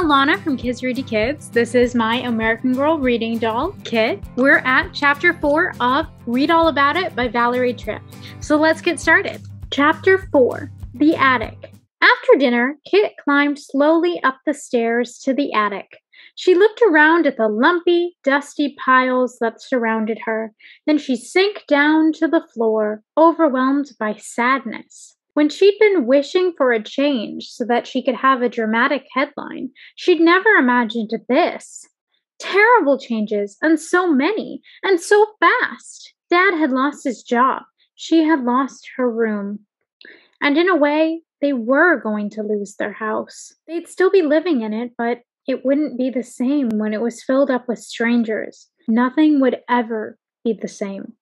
Alana from Kids Read Kids. This is my American Girl reading doll, Kit. We're at chapter 4 of Read All About It by Valerie Tripp. So let's get started. Chapter 4 The Attic. After dinner, Kit climbed slowly up the stairs to the attic. She looked around at the lumpy, dusty piles that surrounded her. Then she sank down to the floor, overwhelmed by sadness. When she'd been wishing for a change so that she could have a dramatic headline, she'd never imagined this. Terrible changes, and so many, and so fast. Dad had lost his job. She had lost her room. And in a way, they were going to lose their house. They'd still be living in it, but it wouldn't be the same when it was filled up with strangers. Nothing would ever be the same.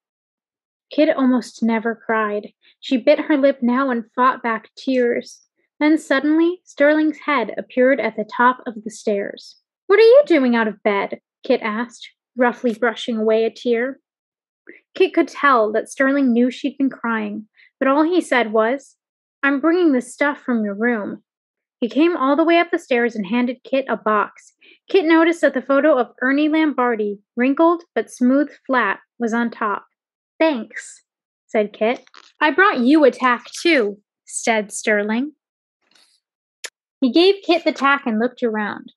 Kit almost never cried. She bit her lip now and fought back tears. Then suddenly, Sterling's head appeared at the top of the stairs. What are you doing out of bed? Kit asked, roughly brushing away a tear. Kit could tell that Sterling knew she'd been crying, but all he said was, I'm bringing the stuff from your room. He came all the way up the stairs and handed Kit a box. Kit noticed that the photo of Ernie Lombardi, wrinkled but smooth flat, was on top. Thanks, said Kit. I brought you a tack too, said Sterling. He gave Kit the tack and looked around.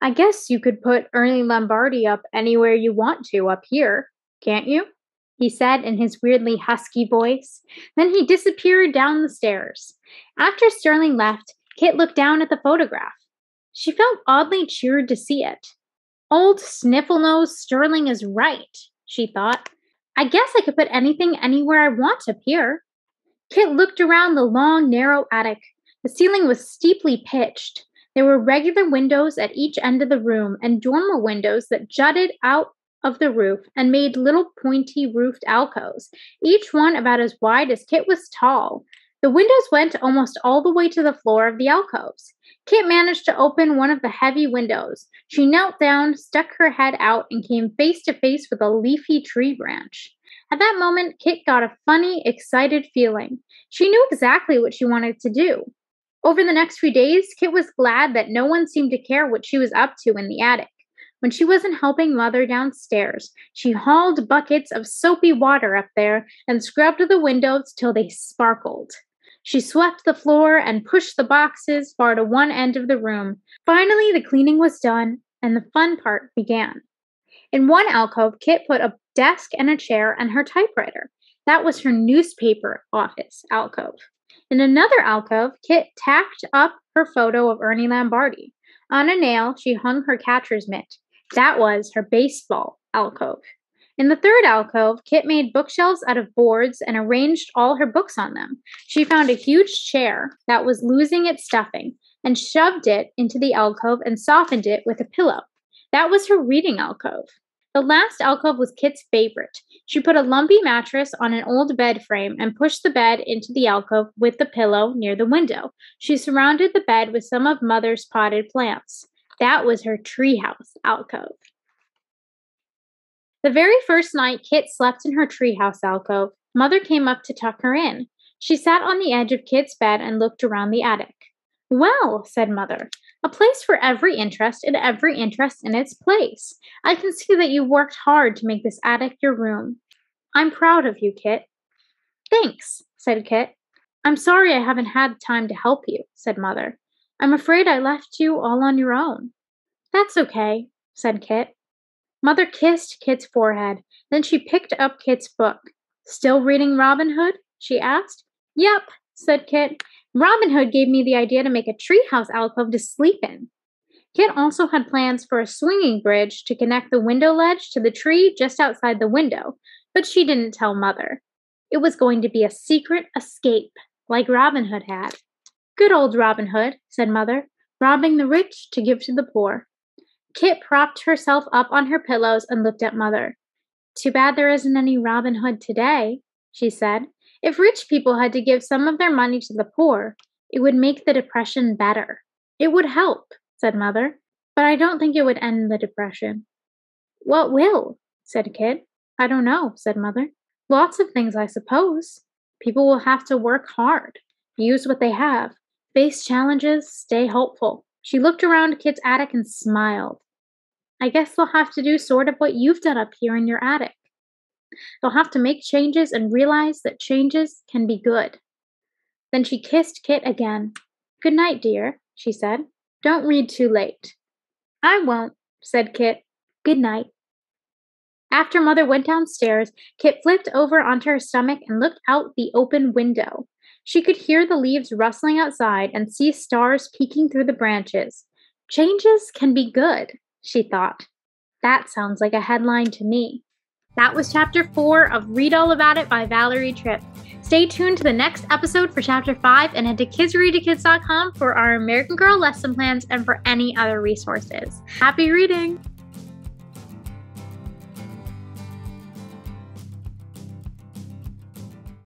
I guess you could put Ernie Lombardi up anywhere you want to up here, can't you? He said in his weirdly husky voice. Then he disappeared down the stairs. After Sterling left, Kit looked down at the photograph. She felt oddly cheered to see it. Old sniffle nose Sterling is right, she thought. I guess I could put anything anywhere I want up here. Kit looked around the long, narrow attic. The ceiling was steeply pitched. There were regular windows at each end of the room and dormer windows that jutted out of the roof and made little pointy roofed alcoves, each one about as wide as Kit was tall. The windows went almost all the way to the floor of the alcoves. Kit managed to open one of the heavy windows. She knelt down, stuck her head out, and came face to face with a leafy tree branch. At that moment, Kit got a funny, excited feeling. She knew exactly what she wanted to do. Over the next few days, Kit was glad that no one seemed to care what she was up to in the attic. When she wasn't helping Mother downstairs, she hauled buckets of soapy water up there and scrubbed the windows till they sparkled. She swept the floor and pushed the boxes far to one end of the room. Finally, the cleaning was done and the fun part began. In one alcove, Kit put a desk and a chair and her typewriter. That was her newspaper office alcove. In another alcove, Kit tacked up her photo of Ernie Lombardi. On a nail, she hung her catcher's mitt. That was her baseball alcove. In the third alcove, Kit made bookshelves out of boards and arranged all her books on them. She found a huge chair that was losing its stuffing and shoved it into the alcove and softened it with a pillow. That was her reading alcove. The last alcove was Kit's favorite. She put a lumpy mattress on an old bed frame and pushed the bed into the alcove with the pillow near the window. She surrounded the bed with some of Mother's potted plants. That was her treehouse alcove. The very first night Kit slept in her treehouse alcove, Mother came up to tuck her in. She sat on the edge of Kit's bed and looked around the attic. Well, said Mother, a place for every interest and every interest in its place. I can see that you worked hard to make this attic your room. I'm proud of you, Kit. Thanks, said Kit. I'm sorry I haven't had time to help you, said Mother. I'm afraid I left you all on your own. That's okay, said Kit. Mother kissed Kit's forehead. Then she picked up Kit's book. Still reading Robin Hood? she asked. Yep, said Kit. Robin Hood gave me the idea to make a treehouse alcove to sleep in. Kit also had plans for a swinging bridge to connect the window ledge to the tree just outside the window, but she didn't tell Mother. It was going to be a secret escape, like Robin Hood had. Good old Robin Hood, said Mother, robbing the rich to give to the poor. Kit propped herself up on her pillows and looked at Mother. Too bad there isn't any Robin Hood today, she said. If rich people had to give some of their money to the poor, it would make the depression better. It would help, said Mother, but I don't think it would end the depression. What will? said Kit. I don't know, said Mother. Lots of things, I suppose. People will have to work hard, use what they have, face challenges, stay hopeful. She looked around Kit's attic and smiled. I guess they'll have to do sort of what you've done up here in your attic. They'll have to make changes and realize that changes can be good. Then she kissed Kit again. Good night, dear, she said. Don't read too late. I won't, said Kit. Good night. After Mother went downstairs, Kit flipped over onto her stomach and looked out the open window. She could hear the leaves rustling outside and see stars peeking through the branches. Changes can be good, she thought. That sounds like a headline to me. That was chapter 4 of Read All About It by Valerie Tripp. Stay tuned to the next episode for chapter 5 and head to kidsreadtokids.com for our American Girl lesson plans and for any other resources. Happy reading!